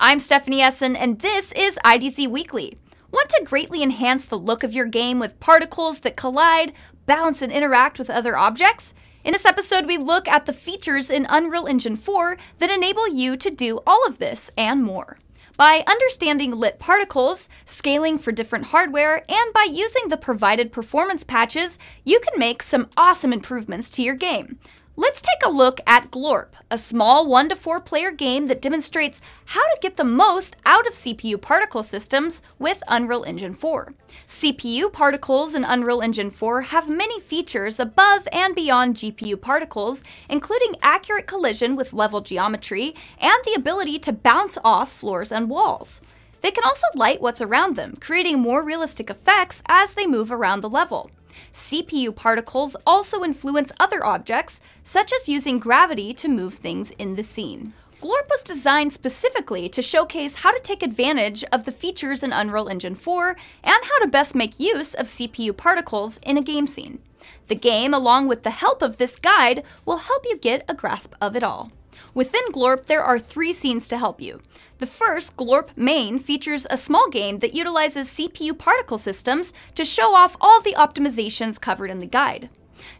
I'm Stephanie Essin, and this is IDZ Weekly. Want to greatly enhance the look of your game with particles that collide, bounce, and interact with other objects? In this episode, we look at the features in Unreal Engine 4 that enable you to do all of this and more. By understanding lit particles, scaling for different hardware, and by using the provided performance patches, you can make some awesome improvements to your game. Let's take a look at Glorp, a small 1 to 4 player game that demonstrates how to get the most out of CPU particle systems with Unreal Engine 4. CPU particles in Unreal Engine 4 have many features above and beyond GPU particles, including accurate collision with level geometry and the ability to bounce off floors and walls. They can also light what's around them, creating more realistic effects as they move around the level. CPU particles also influence other objects, such as using gravity to move things in the scene. Glorp was designed specifically to showcase how to take advantage of the features in Unreal Engine 4 and how to best make use of CPU particles in a game scene. The game, along with the help of this guide, will help you get a grasp of it all. Within Glorp, there are three scenes to help you. The first, Glorp Main, features a small game that utilizes CPU particle systems to show off all the optimizations covered in the guide.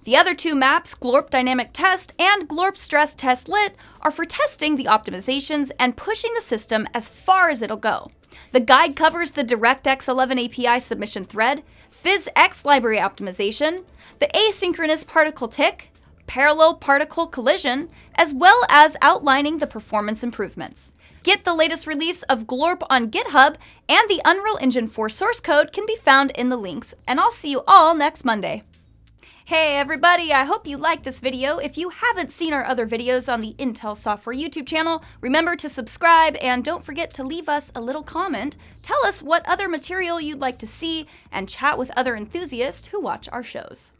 The other two maps, Glorp Dynamic Test and Glorp Stress Test Lit, are for testing the optimizations and pushing the system as far as it'll go. The guide covers the DirectX 11 API submission thread, PhysX library optimization, the asynchronous particle tick, parallel particle collision, as well as outlining the performance improvements. Get the latest release of Glorp on GitHub, and the Unreal Engine 4 source code can be found in the links. And I'll see you all next Monday. Hey everybody, I hope you liked this video. If you haven't seen our other videos on the Intel Software YouTube channel, remember to subscribe and don't forget to leave us a little comment. Tell us what other material you'd like to see and chat with other enthusiasts who watch our shows.